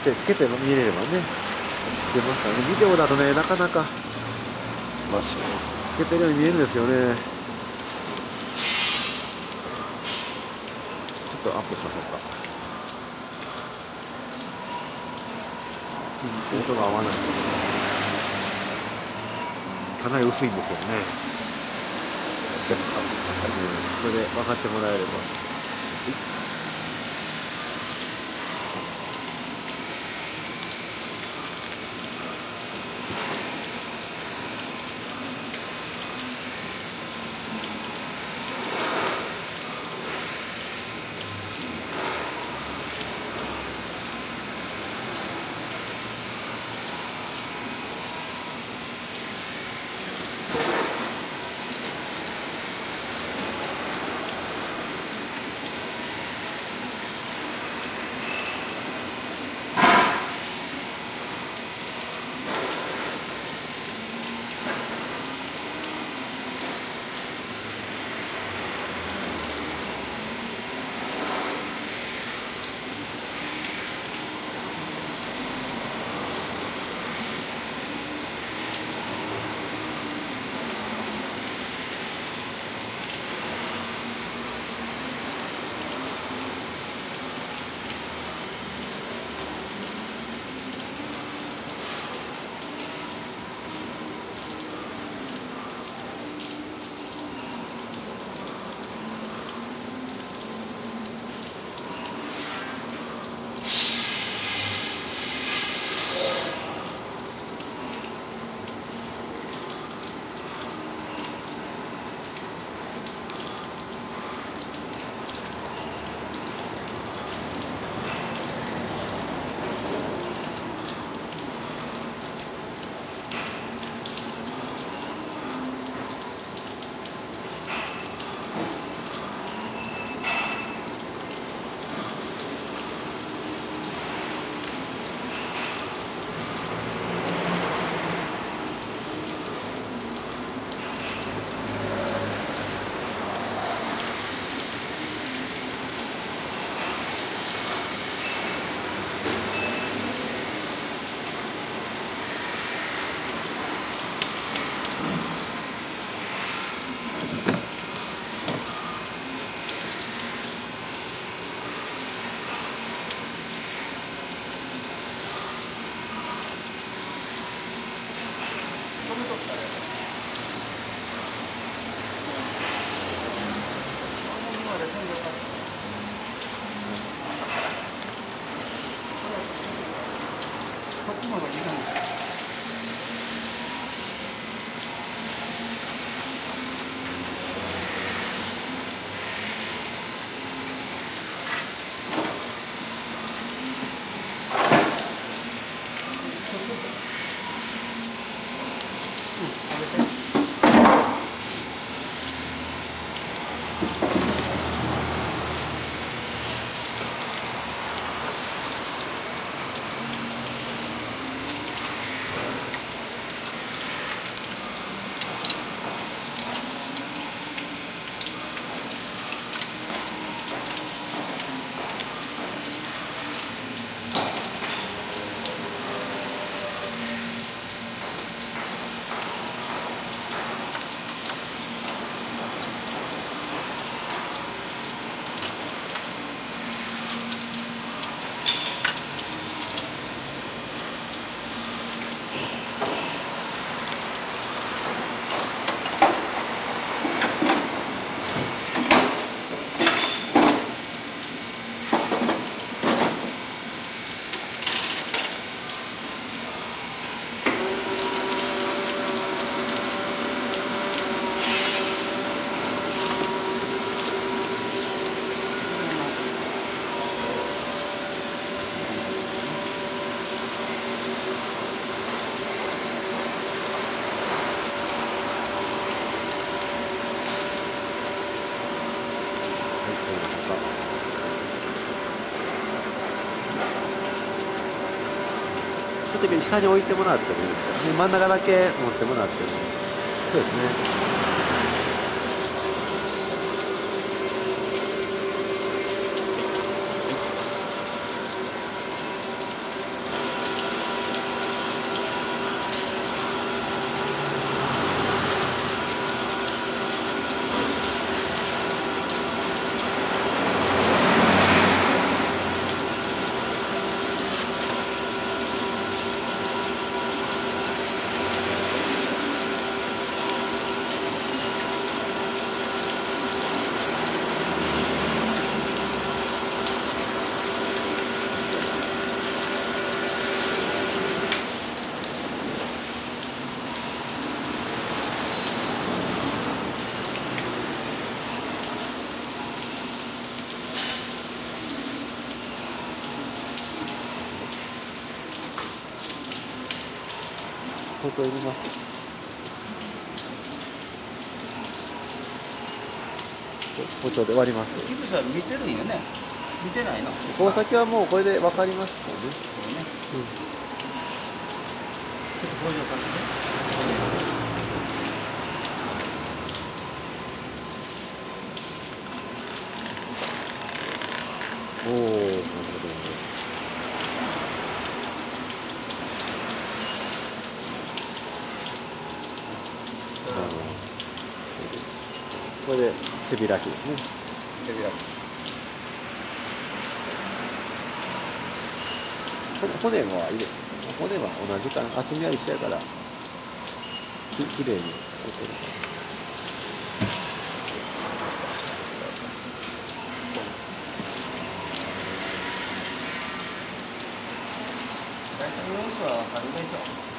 てつけて見れればねつけますからね。ビデオだとねなかなかまあつけてるように見えるんですけどね。ちょっとアップしましょうか。音が合わない。かなり薄いんですけどね。これで分かってもらえればちょ時に下に置いてもらってもいいですか、ね、真ん中だけ持ってもらってもそうですね。包丁いります。包丁で割ります。キブシは見てるんよね。見てないのこの先はもうこれで分かりますもんね、これね。うん。ちょっとねおおなるほどこれで背開きですね。手開き。こ骨もいいですね骨は同じかな。厚みは一緒やからききれいにつけてる。大体様子はわかるでしょ